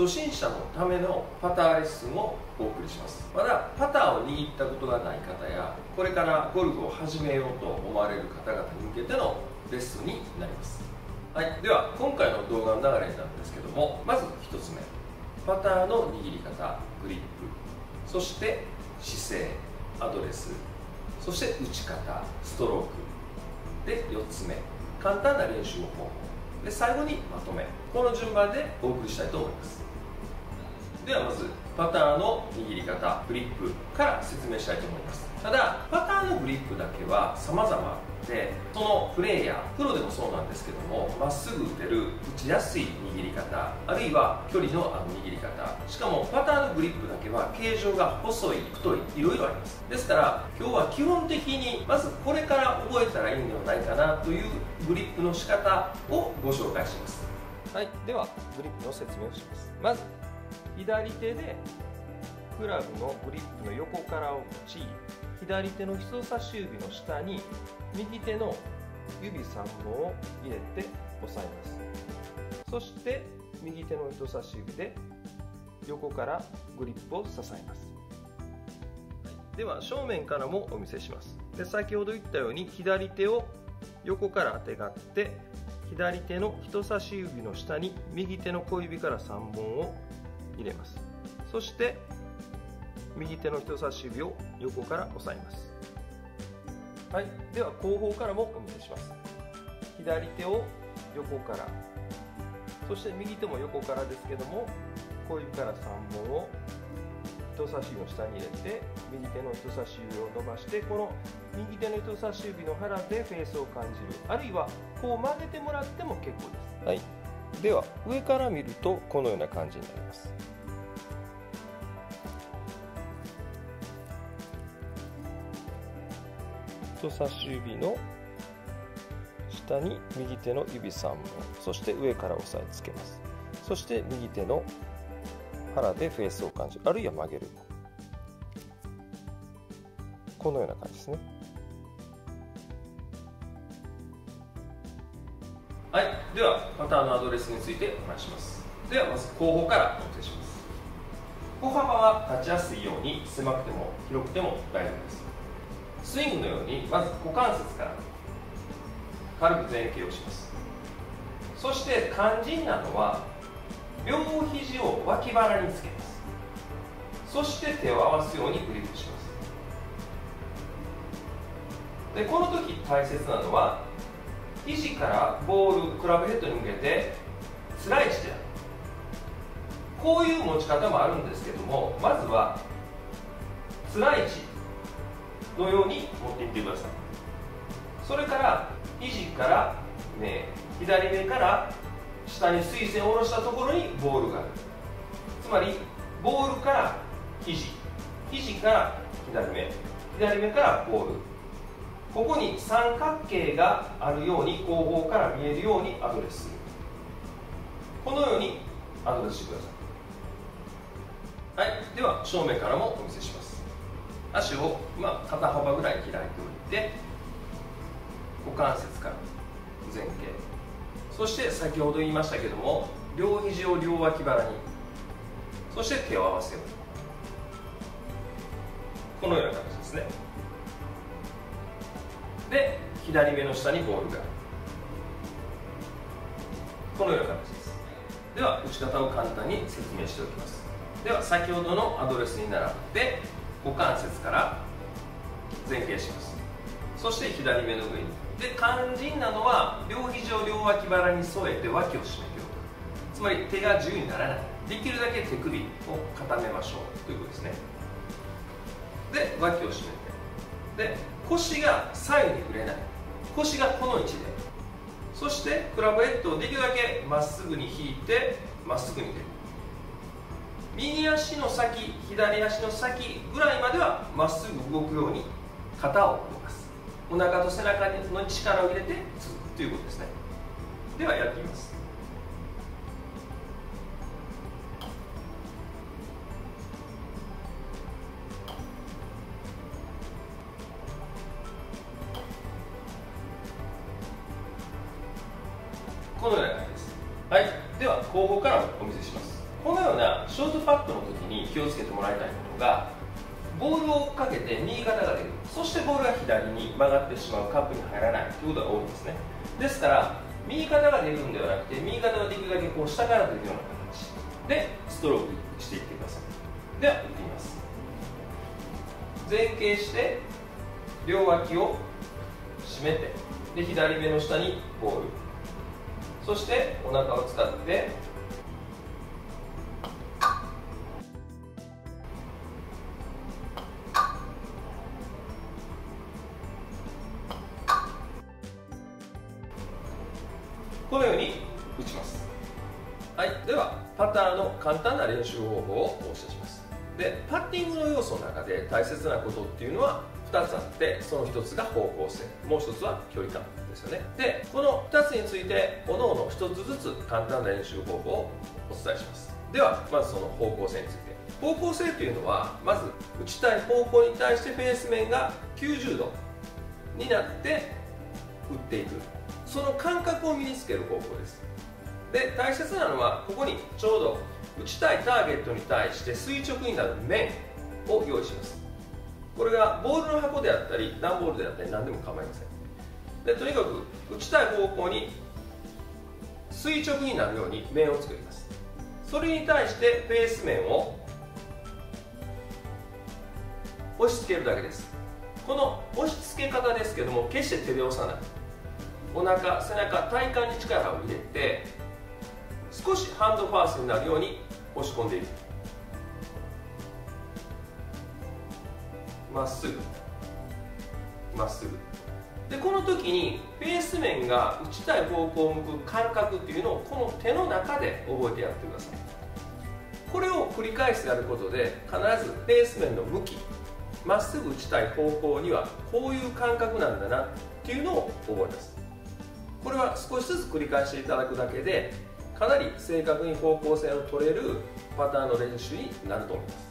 初心者のためのパターレッスンをお送りします。まだパターを握ったことがない方やこれからゴルフを始めようと思われる方々に向けてのレッスンになります。はい、では今回の動画の流れなんですけどもまず1つ目。パターの握り方グリップ。そして姿勢。アドレス。そして打ち方。ストローク。で4つ目。簡単な練習方法。で最後にまとめ。この順番でお送りしたいと思います。ではまずパターの握り方グリップから説明したいと思います。ただパターのグリップだけは様々でそのプレイヤープロでもそうなんですけどもまっすぐ打てる打ちやすい握り方あるいは距離のあの握り方。しかもパターのグリップだけは形状が細い太いいろいろあります。ですから今日は基本的にまずこれから覚えたらいいんではないかなというグリップの仕方をご紹介します。はいではグリップの説明をします。まず左手でクラブのグリップの横からを持ち左手の人差し指の下に右手の指3本を入れて押さえます。そして右手の人差し指で横からグリップを支えます、では正面からもお見せします。で先ほど言ったように左手を横からあてがって左手の人差し指の下に右手の小指から3本を入れます。そして右手の人差し指を横から押さえます。はい。では後方からもお見せします。左手を横から。そして右手も横からですけども小指から3本を人差し指の下に入れて右手の人差し指を伸ばしてこの右手の人差し指の腹でフェースを感じる。あるいはこう曲げてもらっても結構です、はい、では上から見るとこのような感じになります。人差し指の下に右手の指3本そして上から押さえつけます。そして右手の腹でフェースを感じるあるいは曲げる。このような感じですね。ではパターンのアドレスについてお話します。ではまず後方からお見せします。歩幅は立ちやすいように狭くても広くても大丈夫です。スイングのようにまず股関節から軽く前傾をします。そして肝心なのは両肘を脇腹につけます。そして手を合わすようにグリップします。でこの時大切なのは肘からボールクラブヘッドに向けてスライチであるこういう持ち方もあるんですけどもまずはスライチのように持っていってください。それから肘から目左目から下に水線を下ろしたところにボールがある。つまりボールから肘肘から左目。左目からボール。ここに三角形があるように後方から見えるようにアドレス。するこのようにアドレスしてください。はい。では正面からもお見せします。足を、まあ、肩幅ぐらい開いておいて股関節から前傾。そして先ほど言いましたけども両肘を両脇腹に。そして手を合わせるこのような形ですね。で左目の下にボールがこのような形です。では打ち方を簡単に説明しておきます。では先ほどのアドレスに並べて股関節から前傾します。そして左目の上に。で肝心なのは両肘を両脇腹に添えて脇を締めておく。つまり手が自由にならない。できるだけ手首を固めましょう。ということですね。で脇を締めて。で腰が左右に触れない。腰がこの位置で。そしてクラブヘッドをできるだけまっすぐに引いてまっすぐに出る。右足の先左足の先ぐらいまではまっすぐ動くように肩を動かす。お腹と背中の力を入れてつということですね。ではやってみます。このような感じですはい。では後方からお見せします。このようなショートパットの時に気をつけてもらいたいことがボールをかけて右肩が出る。そしてボールが左に曲がってしまうカップに入らない。ということが多いんですね。ですから右肩が出るんではなくて右肩ができるだけこう下から出るような形。でストロークしていってください。では打ってみます。前傾して両脇を締めてで左目の下にボール。そしてお腹を使って。このように打ちます。はいではパターの簡単な練習方法をお教えします。でパッティングの要素の中で大切なことっていうのは2つあってその1つが方向性もう1つは距離感ですよね。でこの2つについて各々1つずつ簡単な練習方法をお伝えします。ではまずその方向性について。方向性というのはまず打ちたい方向に対してフェース面が90度になって打っていく。その感覚を身につける方法です。で大切なのはここにちょうど打ちたいターゲットに対して垂直になる面を用意します。これがボールの箱であったり段ボールであったり何でも構いません。でとにかく打ちたい方向に垂直になるように面を作ります。それに対してフェース面を押し付けるだけです。この押し付け方ですけども決して手で押さない。お腹背中体幹に力を入れて少しハンドファーストになるように押し込んでいく。まっすぐまっすぐでこの時にフェース面が打ちたい方向を向く感覚っていうのをこの手の中で覚えてやってくださいこれを繰り返してやることで必ずフェース面の向きまっすぐ打ちたい方向にはこういう感覚なんだなっていうのを覚えます。これは少しずつ繰り返していただくだけでかなり正確に方向性を取れるパターンの練習になると思います。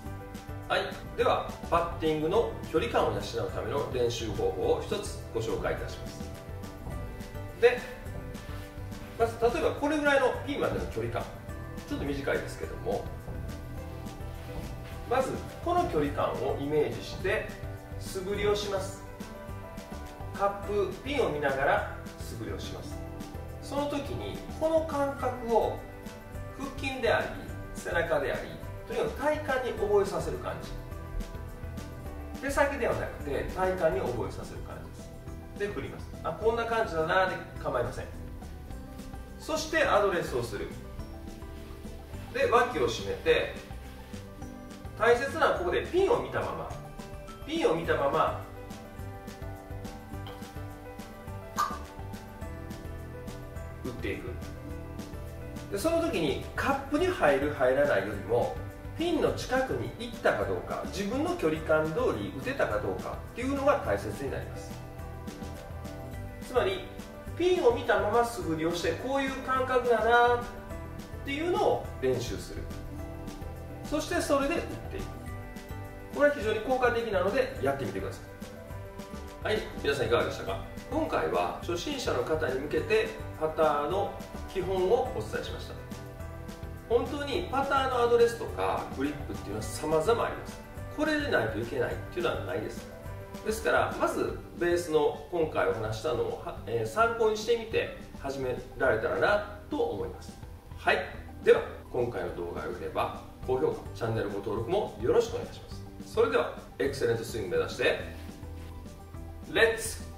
はい。ではパッティングの距離感を養うための練習方法を一つご紹介いたします。でまず例えばこれぐらいのピーマンでの距離感。ちょっと短いですけども。まずこの距離感をイメージして素振りをします。カップピンを見ながら素振りをします。その時にこの感覚を腹筋であり背中でありとにかく体幹に覚えさせる感じ。手先ではなくて体幹に覚えさせる感じです。で振ります。あこんな感じだなで構いません。そしてアドレスをする。で脇を締めて大切なのはここでピンを見たまま。ピンを見たまま打っていく。でその時にカップに入る入らないよりもピンの近くに行ったかどうか自分の距離感通り打てたかどうかっていうのが大切になります。つまりピンを見たまま素振りをしてこういう感覚だなっていうのを練習する。そしてそれで打っていく。これは非常に効果的なのでやってみてください。はい皆さんいかがでしたか？今回は初心者の方に向けてパターの基本をお伝えしました。本当にパターのアドレスとかグリップっていうのは様々あります。これでないといけないっていうのはないです。ですからまずベースの今回お話したのを、え、参考にしてみて始められたらなと思います。はい。では今回の動画が良ければ高評価チャンネルご登録もよろしくお願いします。それではエクセレントスイング目指してレッツ